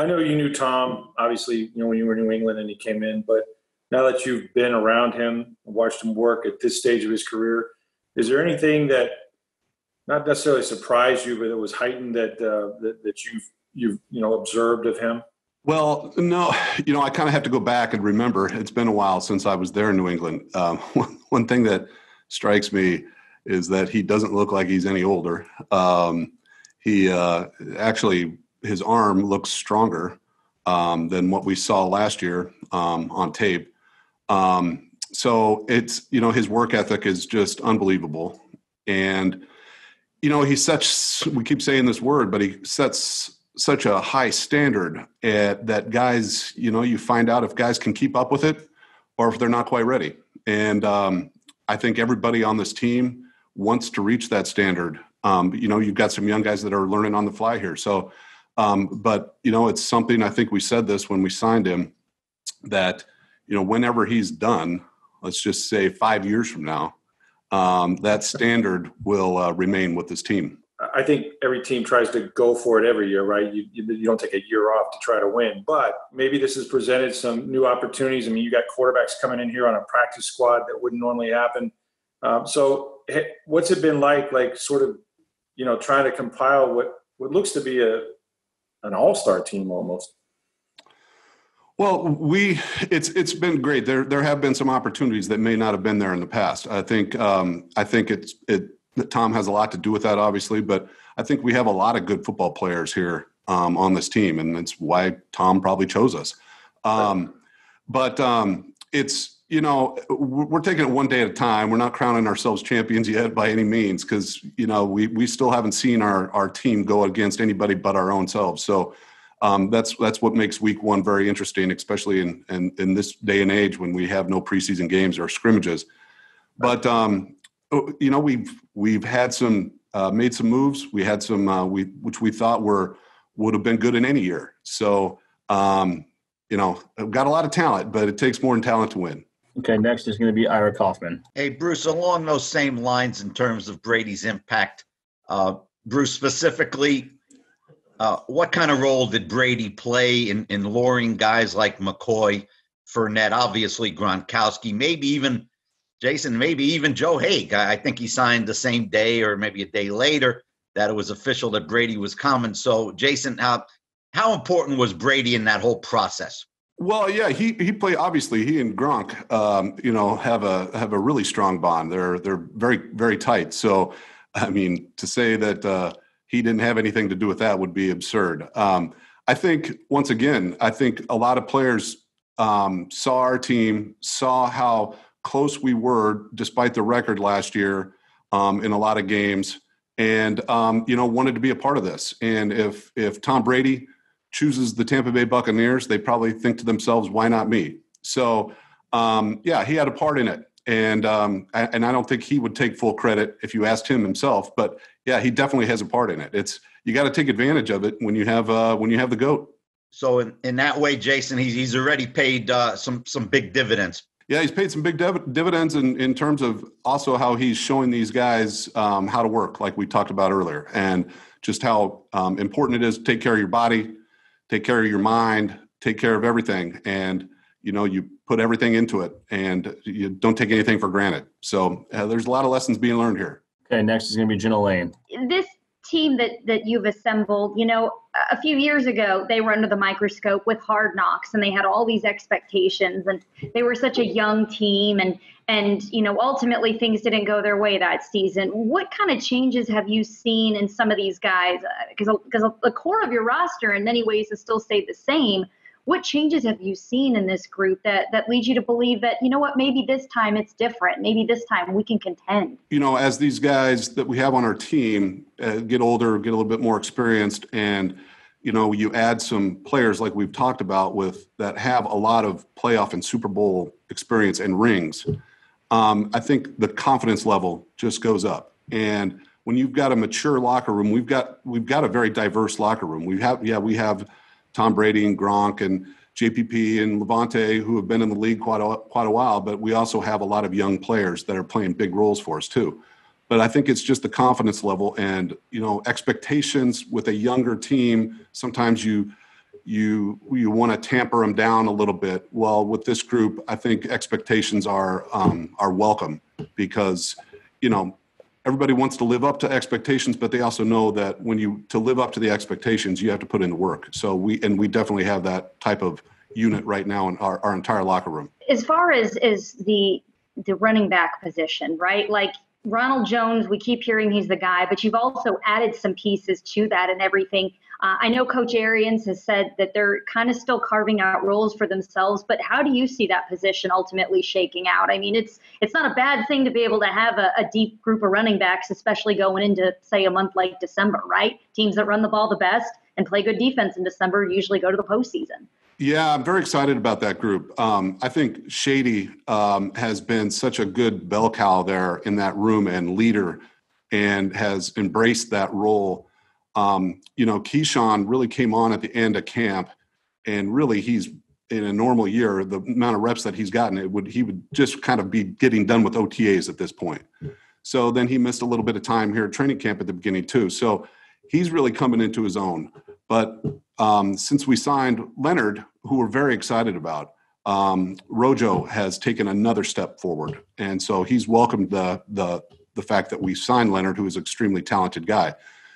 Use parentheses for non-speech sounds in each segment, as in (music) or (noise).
I know you knew Tom, obviously, you know, when you were in New England and he came in, but now that you've been around him, and watched him work at this stage of his career, is there anything that not necessarily surprised you, but it was heightened that uh, that, that you've you've you know observed of him? Well, no, you know, I kind of have to go back and remember. It's been a while since I was there in New England. Um, (laughs) one thing that strikes me is that he doesn't look like he's any older. Um, he uh, actually his arm looks stronger um, than what we saw last year um, on tape. Um, so it's you know his work ethic is just unbelievable, and you know he such. We keep saying this word, but he sets such a high standard at, that guys. You know, you find out if guys can keep up with it, or if they're not quite ready. And um, I think everybody on this team wants to reach that standard. Um, you know, you've got some young guys that are learning on the fly here. So, um, but you know, it's something. I think we said this when we signed him that you know, whenever he's done, let's just say five years from now, um, that standard will uh, remain with this team. I think every team tries to go for it every year, right? You, you, don't take a year off to try to win, but maybe this has presented some new opportunities. I mean, you got quarterbacks coming in here on a practice squad that wouldn't normally happen. Um, so, what's it been like, like sort of, you know, trying to compile what what looks to be a an all star team almost? Well, we it's it's been great. There there have been some opportunities that may not have been there in the past. I think um, I think it's it Tom has a lot to do with that, obviously, but I think we have a lot of good football players here um, on this team, and that's why Tom probably chose us. Um, but um, it's you know we're taking it one day at a time. We're not crowning ourselves champions yet by any means because you know we we still haven't seen our our team go against anybody but our own selves. So um, that's that's what makes week one very interesting, especially in, in, in this day and age when we have no preseason games or scrimmages. But um, oh, you know we've we've had some uh, made some moves. We had some uh, we which we thought were would have been good in any year. So um, you know got a lot of talent, but it takes more than talent to win. Okay, next is going to be Ira Kaufman. Hey, Bruce, along those same lines in terms of Brady's impact, uh, Bruce, specifically, uh, what kind of role did Brady play in, in luring guys like McCoy, Fournette, obviously Gronkowski, maybe even Jason, maybe even Joe Haeg? I think he signed the same day or maybe a day later that it was official that Brady was coming. So, Jason, how how important was Brady in that whole process? Well, yeah, he he played. Obviously, he and Gronk, um, you know, have a have a really strong bond. They're they're very very tight. So, I mean, to say that. Uh, he didn't have anything to do with that would be absurd. Um, I think once again, I think a lot of players um, saw our team, saw how close we were despite the record last year um, in a lot of games, and um, you know wanted to be a part of this. And if if Tom Brady chooses the Tampa Bay Buccaneers, they probably think to themselves, "Why not me?" So um, yeah, he had a part in it and um, and I don't think he would take full credit if you asked him himself. But yeah, he definitely has a part in it. It's you got to take advantage of it when you have uh, when you have the goat. So in, in that way, Jason, he's he's already paid uh, some some big dividends. Yeah, he's paid some big div- dividends in, in terms of also how he's showing these guys um, how to work, like we talked about earlier, and just how um, important it is to take care of your body, take care of your mind, take care of everything, and you know you put everything into it and you don't take anything for granted. So uh, there's a lot of lessons being learned here. Okay, next is going to be Jenna Laine. This team that that you've assembled, you know, a few years ago they were under the microscope with Hard Knocks, and they had all these expectations, and they were such a young team, and and you know ultimately things didn't go their way that season. What kind of changes have you seen in some of these guys? Because uh, because the core of your roster in many ways has still stayed the same what changes have you seen in this group that that leads you to believe that you know what maybe this time it's different maybe this time we can contend you know as these guys that we have on our team uh, get older get a little bit more experienced and you know you add some players like we've talked about with that have a lot of playoff and super bowl experience and rings um, i think the confidence level just goes up and when you've got a mature locker room we've got we've got a very diverse locker room we have yeah we have Tom Brady and Gronk and JPP and Lavonte who have been in the league quite a, quite a while, but we also have a lot of young players that are playing big roles for us too. But I think it's just the confidence level and you know expectations with a younger team. Sometimes you you you want to tamper them down a little bit. Well, with this group, I think expectations are um, are welcome because you know everybody wants to live up to expectations, but they also know that when you to live up to the expectations, you have to put in the work. So we and we definitely have that type of unit right now in our, our entire locker room. As far as as the the running back position, right? Like Ronald Jones, we keep hearing he's the guy, but you've also added some pieces to that and everything. Uh, I know Coach Arians has said that they're kind of still carving out roles for themselves, but how do you see that position ultimately shaking out? I mean, it's it's not a bad thing to be able to have a, a deep group of running backs, especially going into say a month like December, right? Teams that run the ball the best and play good defense in December usually go to the postseason. Yeah, I'm very excited about that group. Um, I think Shady um, has been such a good bell cow there in that room and leader and has embraced that role. Um, you know, Ke'Shawn really came on at the end of camp and really he's in a normal year, the amount of reps that he's gotten, it would he would just kind of be getting done with OTAs at this point. So then he missed a little bit of time here at training camp at the beginning too. So he's really coming into his own. But um, since we signed Leonard, who we're very excited about, um, Rojo has taken another step forward, and so he's welcomed the the the fact that we signed Leonard, who is an extremely talented guy.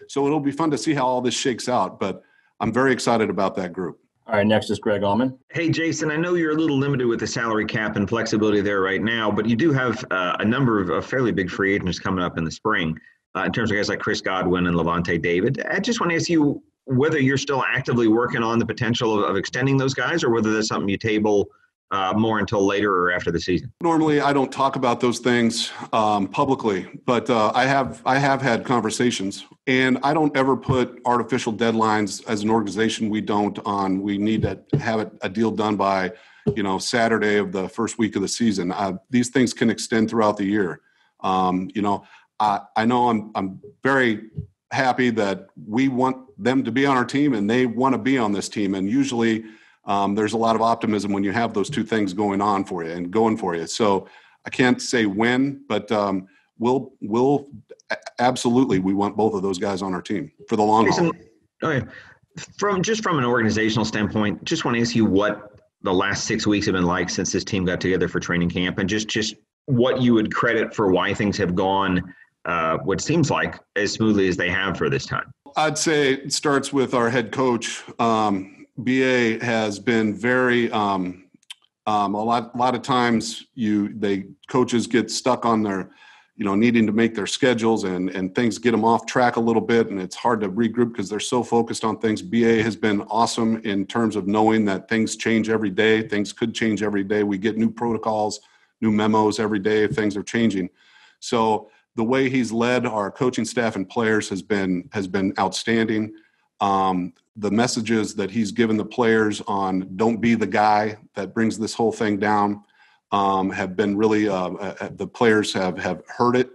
So it'll be fun to see how all this shakes out. But I'm very excited about that group. All right, next is Greg Auman. Hey, Jason, I know you're a little limited with the salary cap and flexibility there right now, but you do have uh, a number of uh, fairly big free agents coming up in the spring uh, in terms of guys like Chris Godwin and Lavonte David. I just want to ask you whether you're still actively working on the potential of, of extending those guys or whether that's something you table uh, more until later or after the season. Normally, I don't talk about those things um, publicly, but uh, I have I have had conversations, and I don't ever put artificial deadlines as an organization. We don't on we need to have it, a deal done by you know Saturday of the first week of the season. Uh, these things can extend throughout the year. Um, you know, I, I know I'm I'm very happy that we want them to be on our team and they want to be on this team. And usually um, there's a lot of optimism when you have those two things going on for you and going for you. So I can't say when, but um, we'll we'll absolutely we want both of those guys on our team for the long haul. Okay. From just from an organizational standpoint, just want to ask you what the last six weeks have been like since this team got together for training camp, and just just what you would credit for why things have gone uh, what seems like as smoothly as they have for this time? I'd say it starts with our head coach. Um, BA has been very um, um, a lot. A lot of times, you they coaches get stuck on their, you know, needing to make their schedules and and things get them off track a little bit, and it's hard to regroup because they're so focused on things. BA has been awesome in terms of knowing that things change every day. Things could change every day. We get new protocols, new memos every day. Things are changing. So the way he's led our coaching staff and players has been has been outstanding. Um, the messages that he's given the players on "don't be the guy that brings this whole thing down" um, have been really uh, uh, the players have have heard it,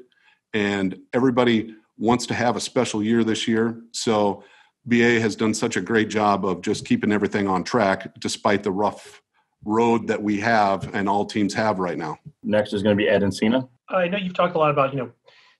and everybody wants to have a special year this year. So BA has done such a great job of just keeping everything on track despite the rough road that we have and all teams have right now. Next is going to be Eduardo Encina. I know you've talked a lot about you know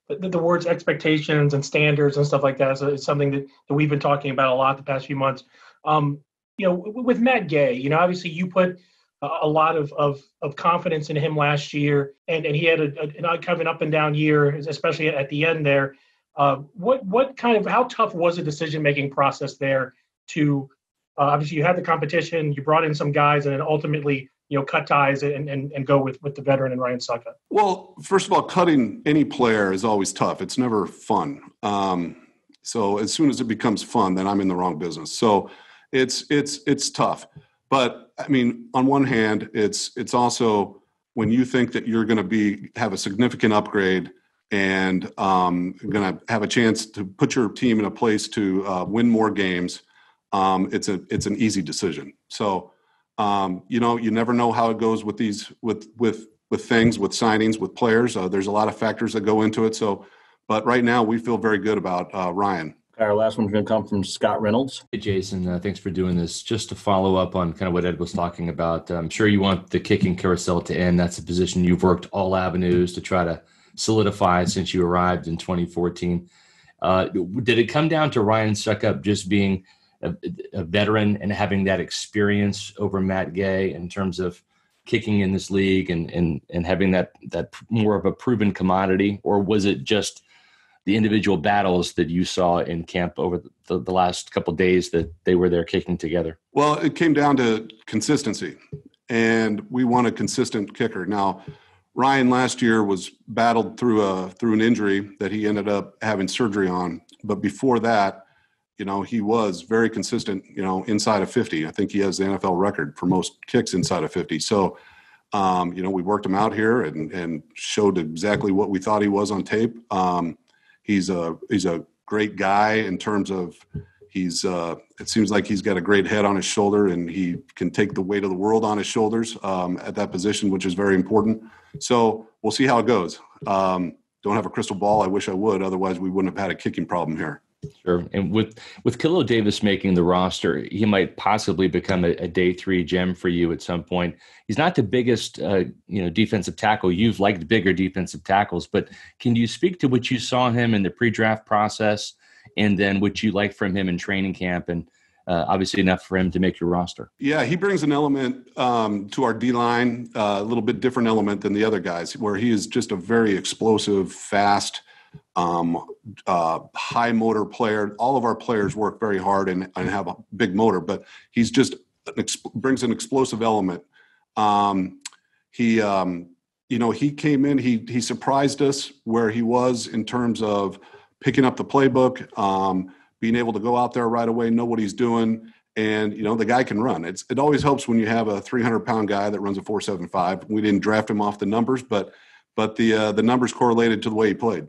the, the words expectations and standards and stuff like that is, is something that, that we've been talking about a lot the past few months. Um, you know, with Matt Gay, you know, obviously you put a lot of, of, of confidence in him last year, and, and he had a, a, kind of an up and down year, especially at the end there. Uh, what what kind of how tough was the decision making process there? To uh, obviously you had the competition, you brought in some guys, and then ultimately you know, cut ties and, and, and go with, with the veteran and Ryan Succop? Well, first of all, cutting any player is always tough. It's never fun. Um, so as soon as it becomes fun, then I'm in the wrong business. So it's it's it's tough. But I mean, on one hand, it's it's also when you think that you're going to be have a significant upgrade and um, going to have a chance to put your team in a place to uh, win more games. Um, it's a it's an easy decision. So um, you know, you never know how it goes with these with with with things, with signings, with players. Uh, there's a lot of factors that go into it. So, but right now we feel very good about uh, Ryan. Our last one's going to come from Scott Reynolds. Hey, Jason. Uh, thanks for doing this. Just to follow up on kind of what Ed was talking about, I'm sure you want the kicking carousel to end. That's a position you've worked all avenues to try to solidify since you arrived in 2014. Uh, did it come down to Ryan Succop just being a, a veteran and having that experience over Matt Gay in terms of kicking in this league and and and having that that more of a proven commodity, or was it just the individual battles that you saw in camp over the, the last couple days that they were there kicking together? Well, it came down to consistency, and we want a consistent kicker. Now, Ryan last year was battled through a through an injury that he ended up having surgery on, but before that, you know, he was very consistent. You know, inside of 50. I think he has the NFL record for most kicks inside of 50. So. Um, you know, we worked him out here and, and showed exactly what we thought he was on tape. Um, he's a he's a great guy in terms of he's uh, it seems like he's got a great head on his shoulder and he can take the weight of the world on his shoulders um, at that position which is very important so we'll see how it goes um, don't have a crystal ball i wish i would otherwise we wouldn't have had a kicking problem here Sure. And with with Khalil Davis making the roster, he might possibly become a, a, day three gem for you at some point. He's not the biggest, uh, you know, defensive tackle. You've liked bigger defensive tackles, but can you speak to what you saw him in the pre-draft process, and then what you liked from him in training camp, and uh, obviously enough for him to make your roster? Yeah, he brings an element um, to our D line, uh, a little bit different element than the other guys, where he is just a very explosive, fast um, uh, high motor player. All of our players work very hard and, and have a big motor, but he's just exp- brings an explosive element. Um, he, um, you know, he came in. He he surprised us where he was in terms of picking up the playbook, um, being able to go out there right away, know what he's doing. And you know the guy can run. It's it always helps when you have a 300 pound guy that runs a 475. We didn't draft him off the numbers, but but the uh, the numbers correlated to the way he played.